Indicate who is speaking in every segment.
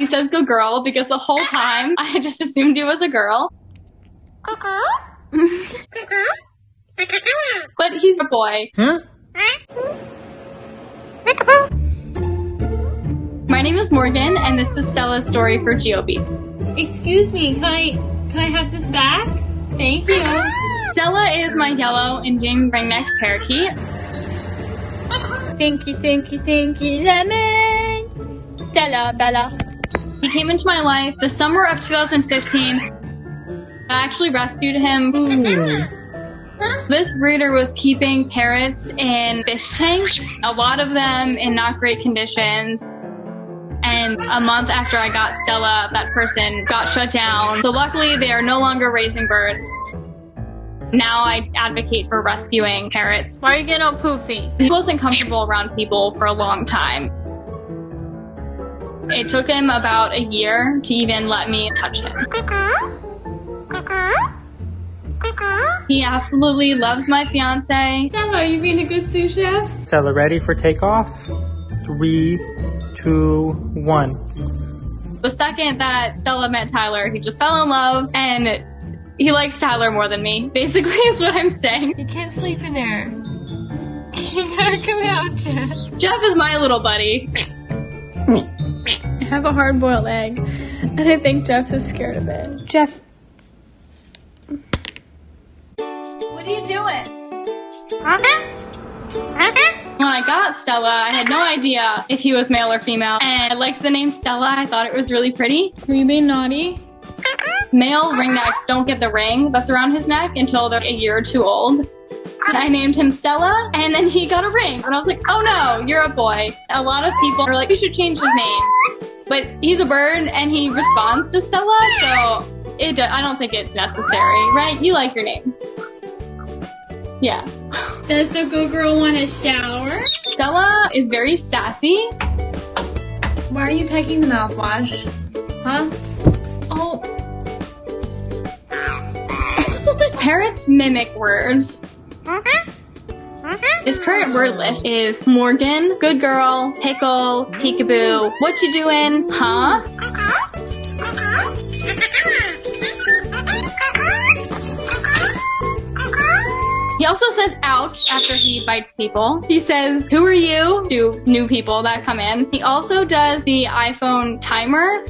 Speaker 1: He says good girl because the whole time I just assumed he was a girl. but he's a boy.
Speaker 2: Huh?
Speaker 1: My name is Morgan, and this is Stella's story for GeoBeats.
Speaker 3: Excuse me, can I can I have this back? Thank you.
Speaker 1: Stella is my yellow and Indian ringneck parakeet.
Speaker 3: Thank you, thank you, thank you, lemon. Stella, Bella.
Speaker 1: He came into my life the summer of 2015. I actually rescued him. This breeder was keeping parrots in fish tanks, a lot of them in not great conditions. And a month after I got Stella, that person got shut down. So luckily, they are no longer raising birds. Now I advocate for rescuing parrots.
Speaker 3: Why are you getting all poofy?
Speaker 1: He wasn't comfortable around people for a long time. It took him about a year to even let me touch him. He absolutely loves my fiance.
Speaker 3: Stella, are you being a good sous chef?
Speaker 2: Stella, ready for takeoff? Three, two, one.
Speaker 1: The second that Stella met Tyler, he just fell in love and he likes Tyler more than me, basically, is what I'm saying.
Speaker 3: You can't sleep in there. You gotta come out, Jeff.
Speaker 1: Jeff is my little buddy.
Speaker 4: I have a hard boiled egg, and I think Jeff is scared of it. Jeff,
Speaker 1: What are you doing? When I got Stella, I had no idea if he was male or female, and I liked the name Stella. I thought it was really pretty.
Speaker 4: were you being naughty? Uh-huh.
Speaker 1: Male ringnecks don't get the ring that's around his neck until they're a year or two old. So I named him Stella, and then he got a ring. And I was like, oh no, you're a boy. A lot of people are like, you should change his name. But he's a bird, and he responds to Stella, so it, do- I don't think it's necessary, right? You like your name. Yeah.
Speaker 3: Does the good girl want a shower?
Speaker 1: Stella is very sassy.
Speaker 4: Why are you pecking the mouthwash? Huh?
Speaker 1: Oh. Parrots mimic words. Uh-huh. His current word list is Morgan, good girl, pickle, peekaboo, what you doing, huh? He also says ouch after he bites people. He says, who are you? to new people that come in. He also does the iPhone timer.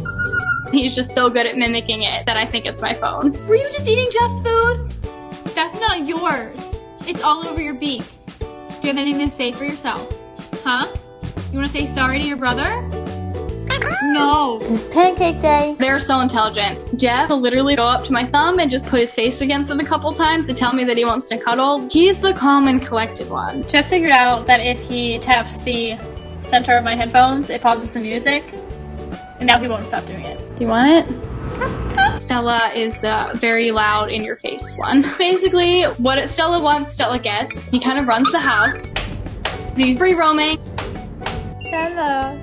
Speaker 1: He's just so good at mimicking it that I think it's my phone.
Speaker 3: Were you just eating Jeff's food? That's not yours. It's all over your beak. Do you have anything to say for yourself? Huh? You want to say sorry to your brother? No.
Speaker 4: It's pancake day.
Speaker 1: They're so intelligent. Jeff will literally go up to my thumb and just put his face against it a couple times to tell me that he wants to cuddle. He's the calm and collected one.
Speaker 4: Jeff figured out that if he taps the center of my headphones, it pauses the music. And now he won't stop doing it. Do you want it?
Speaker 1: Stella is the very loud in your face one. Basically, what Stella wants, Stella gets. He kind of runs the house. He's free roaming.
Speaker 4: Stella,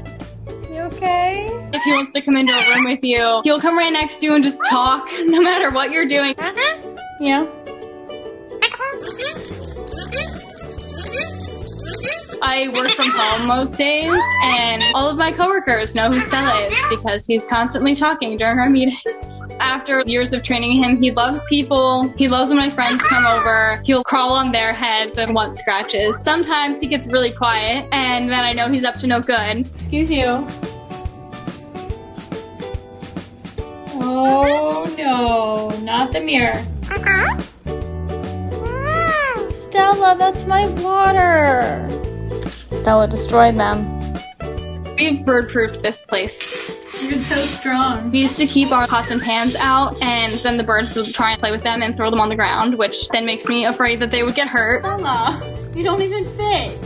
Speaker 4: you okay?
Speaker 1: If he wants to come into a room with you, he'll come right next to you and just talk no matter what you're doing. Uh-huh.
Speaker 4: Yeah.
Speaker 1: I work from home most days, and all of my coworkers know who Stella is because he's constantly talking during our meetings. After years of training him, he loves people. He loves when my friends come over. He'll crawl on their heads and want scratches. Sometimes he gets really quiet, and then I know he's up to no good.
Speaker 4: Excuse you. Oh no, not the mirror. Uh-huh. Stella, that's my water. Stella destroyed them.
Speaker 1: We've bird-proofed this place.
Speaker 3: You're so strong.
Speaker 1: We used to keep our pots and pans out, and then the birds would try and play with them and throw them on the ground, which then makes me afraid that they would get hurt.
Speaker 3: Stella, you don't even fit.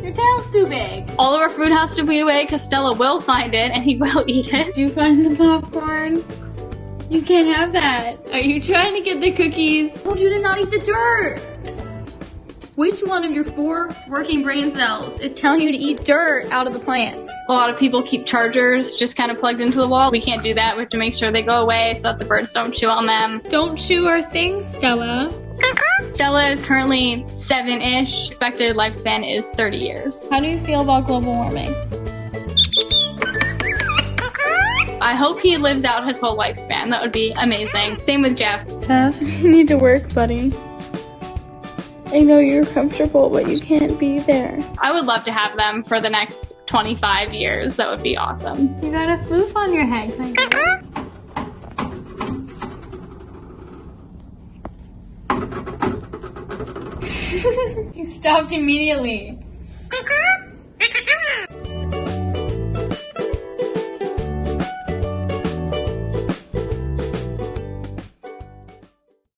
Speaker 3: Your tail's too big.
Speaker 1: All of our food has to be away because Stella will find it and he will eat it.
Speaker 3: Did you find the popcorn? You can't have that. Are you trying to get the cookies? I told you to not eat the dirt. Which one of your four working brain cells is telling you to eat dirt out of the plants?
Speaker 1: A lot of people keep chargers just kind of plugged into the wall. We can't do that. We have to make sure they go away so that the birds don't chew on them.
Speaker 3: Don't chew our things, Stella.
Speaker 1: Stella is currently seven ish. Expected lifespan is 30 years.
Speaker 4: How do you feel about global warming?
Speaker 1: I hope he lives out his whole lifespan. That would be amazing. Same with Jeff.
Speaker 3: Jeff, you need to work, buddy. I know you're comfortable, but you can't be there.
Speaker 1: I would love to have them for the next 25 years. That would be awesome.
Speaker 3: You got a floof on your head, kind uh-huh.
Speaker 4: He stopped immediately. Uh-huh.